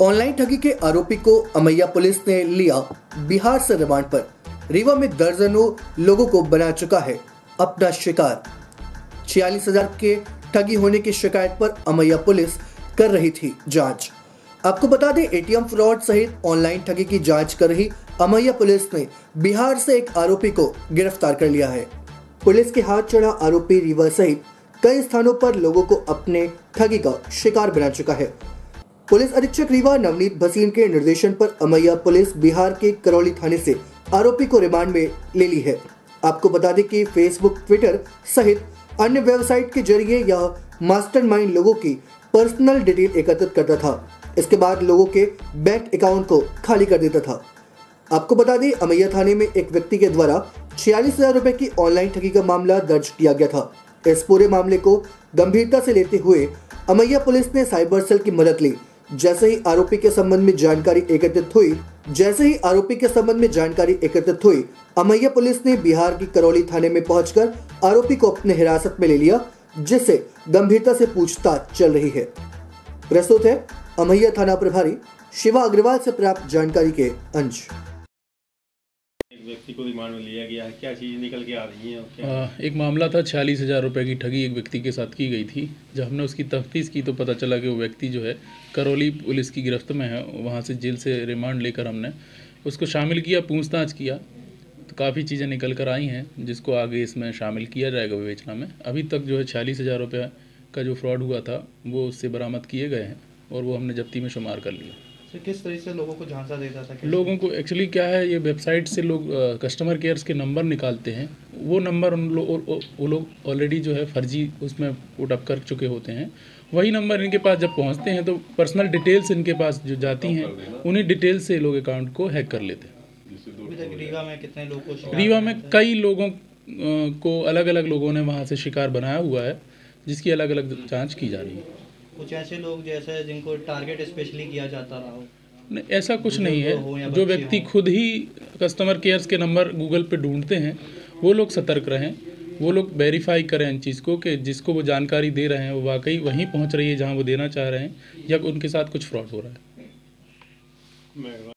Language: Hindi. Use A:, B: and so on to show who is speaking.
A: ऑनलाइन ठगी के आरोपी को अमैया पुलिस ने लिया बिहार से रिमांड पर। रीवा में दर्जनों लोगों को बना चुका है अपना शिकार। छियालीस हज़ार के ठगी होने की शिकायत पर अमैया पुलिस कर रही थी जाँच। आपको बता दें, एटीएम फ्रॉड सहित ऑनलाइन ठगी की जाँच कर रही अमैया पुलिस ने बिहार से एक आरोपी को गिरफ़्तार कर लिया है। पुलिस के हाथ चढ़ा आरोपी रीवा सहित कई स्थानों पर लोगों को अपने ठगी का शिकार बना चुका है। पुलिस अधीक्षक रीवा नवनीत भसीन के निर्देशन पर अमैया पुलिस बिहार के करौली थाने से आरोपी को रिमांड में ले ली है। आपको बता दें कि फेसबुक ट्विटर सहित अन्य वेबसाइट के ज़रिए यह मास्टरमाइंड लोगों की पर्सनल डिटेल एकत्रित करता था। इसके बाद लोगों के बैंक अकाउंट को खाली कर देता था। आपको बता दें, अमैया थाने में एक व्यक्ति के द्वारा छियालीस हज़ार रुपए की ऑनलाइन ठगी का मामला दर्ज किया गया था। इस पूरे मामले को गंभीरता से लेते हुए अमैया पुलिस ने साइबर सेल की मदद ली। जैसे ही आरोपी के संबंध में जानकारी एकत्रित हुई, जैसे ही आरोपी के संबंध में जानकारी एकत्रित हुई, अमैया पुलिस ने बिहार की करौली थाने में पहुंचकर आरोपी को अपने हिरासत में ले लिया, जिससे गंभीरता से पूछताछ चल रही है। प्रस्तुत है अमैया थाना प्रभारी शिवा अग्रवाल से प्राप्त जानकारी के अंश।
B: व्यक्ति को रिमांड में लिया गया है? क्या चीज़ निकल के आ रही है
C: आ, एक मामला था छियालीस हज़ार रुपये की ठगी एक व्यक्ति के साथ की गई थी जब हमने उसकी तफ्तीश की तो पता चला कि वो व्यक्ति जो है करौली पुलिस की गिरफ्त में है वहाँ से जेल से रिमांड लेकर हमने उसको शामिल किया पूछताछ किया। तो काफ़ी चीज़ें निकल कर आई हैं जिसको आगे इसमें शामिल किया जाएगा विवेचना में। अभी तक जो है छियालीस हज़ार रुपये का जो फ्रॉड हुआ था वो उससे बरामद किए गए हैं और वो हमने जब्ती में शुमार कर लिया।
D: तो किस तरीके से लोगों को झांसा देता था
C: लोगों को एक्चुअली क्या है ये वेबसाइट से लोग कस्टमर केयर्स के नंबर निकालते हैं। वो नंबर उन लोग वो लोग ऑलरेडी जो है फर्जी उसमें पुटअप कर चुके होते हैं। वही नंबर इनके पास जब पहुँचते हैं तो पर्सनल डिटेल्स इनके पास जो जाती हैं उन्हीं डिटेल्स से लोग अकाउंट को हैक कर लेते हैं।
D: रीवा में कितने लोग
C: रीवा में कई लोगों को अलग अलग लोगों ने वहाँ से शिकार बनाया हुआ है जिसकी अलग अलग जाँच की जा रही है।
D: कुछ ऐसे लोग जैसे जिनको टारगेट स्पेशली किया जाता रहा हो।
C: ऐसा कुछ नहीं
D: हो।
C: जो व्यक्ति खुद ही कस्टमर केयर्स के नंबर गूगल पे ढूंढते हैं वो लोग सतर्क रहें। वो लोग वेरीफाई करें इन चीज़ को कि जिसको वो जानकारी दे रहे हैं वो वाकई वहीं पहुँच रही है जहाँ वो देना चाह रहे हैं या उनके साथ कुछ फ्रॉड हो रहा है।
B: मैं